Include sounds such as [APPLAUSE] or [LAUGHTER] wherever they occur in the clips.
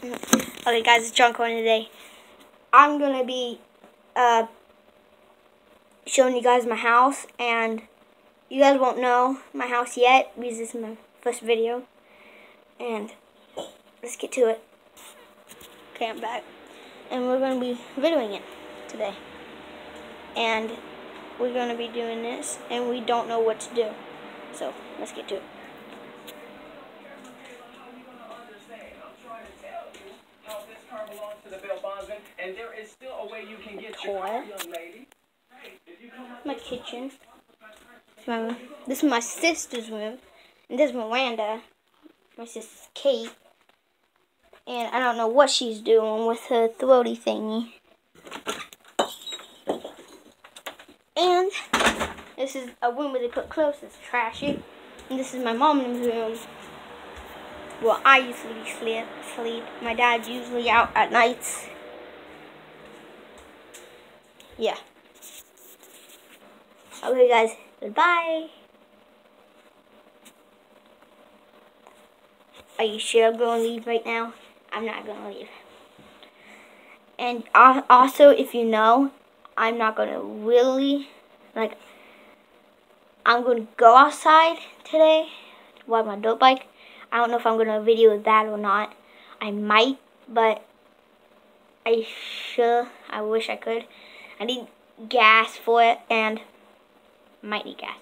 Okay, guys, it's John Corne today. I'm gonna be uh, showing you guys my house, and you guys won't know my house yet because this is my first video. And let's get to it. Okay, I'm back, and we're gonna be videoing it today. And we're gonna be doing this, and we don't know what to do. So let's get to it. And there is still a way you can get your car, young lady. My kitchen. My, this is my sister's room. And this is Miranda. My sister's Kate. And I don't know what she's doing with her throaty thingy. And this is a room where they put clothes. It's trashy. And this is my mom's room. Well, I usually sleep. Sleep. My dad's usually out at nights. Yeah. Okay, guys. Goodbye. Are you sure I'm going to leave right now? I'm not going to leave. And also, if you know, I'm not going to really, like, I'm going to go outside today to ride my dirt bike. I don't know if I'm going to video that or not. I might, but I sure, I wish I could. I need gas for it, and might need gas.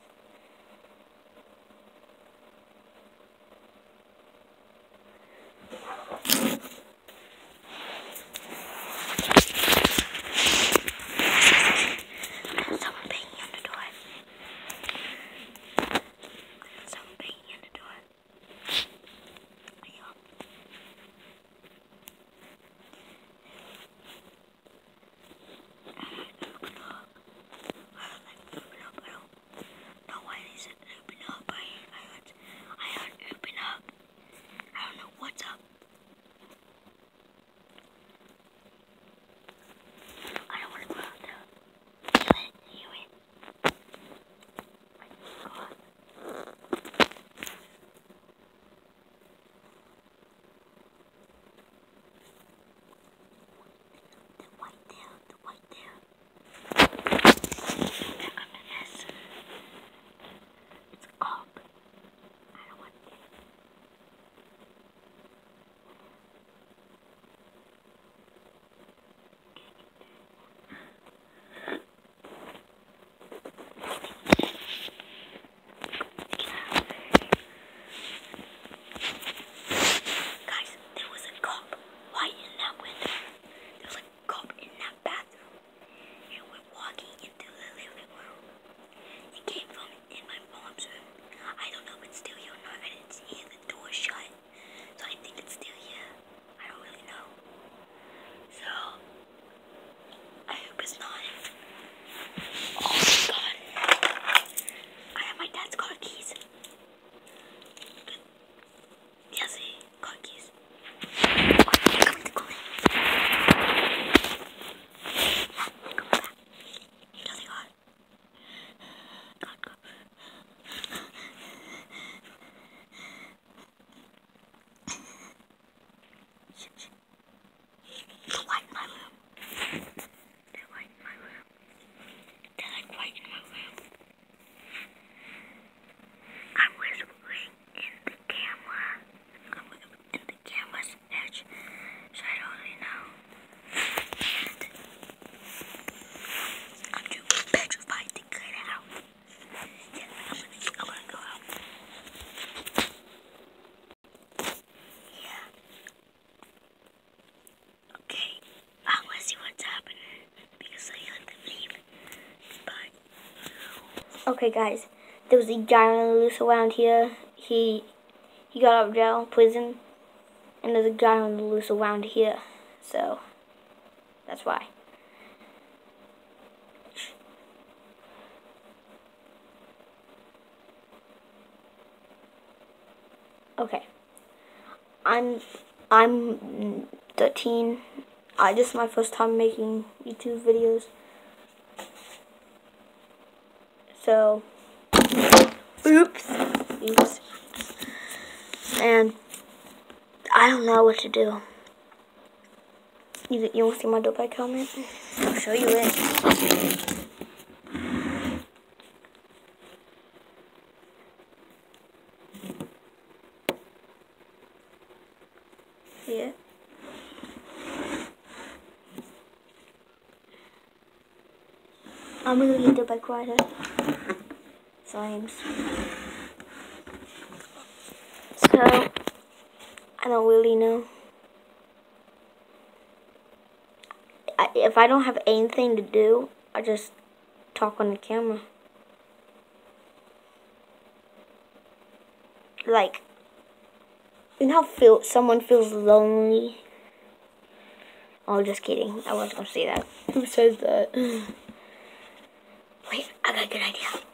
Shh, shh. Okay, guys, there was a guy on the loose around here. He he got out of jail, prison, and there's a guy on the loose around here. So that's why. Okay. I'm I'm 13. I this is my first time making YouTube videos. So, oops, oops. And I don't know what to do. You, you want to see my dope bike helmet? I'll show you it. It? I'm really a dope bike rider. Science. So, I don't really know. I, if I don't have anything to do, I just talk on the camera. Like, you know how feel someone feels lonely? Oh, just kidding. I wasn't gonna say that. Who says that? [SIGHS] Wait, I got a good idea.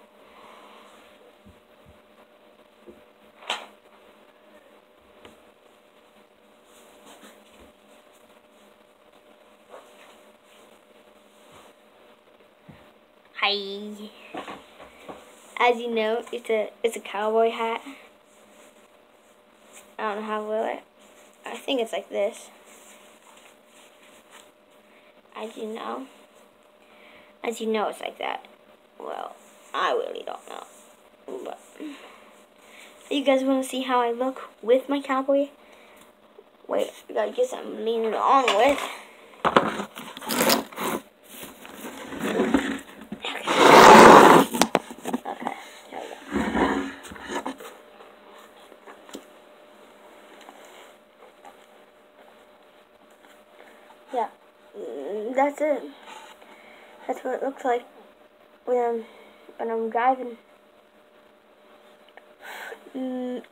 Hi. As you know, it's a it's a cowboy hat. I don't know how well it. I think it's like this. As you know. As you know, it's like that. Well, I really don't know. But you guys want to see how I look with my cowboy? Wait, I gotta get something leaning on with. Mm, that's it. That's what it looks like when I'm, when I'm driving. Mm,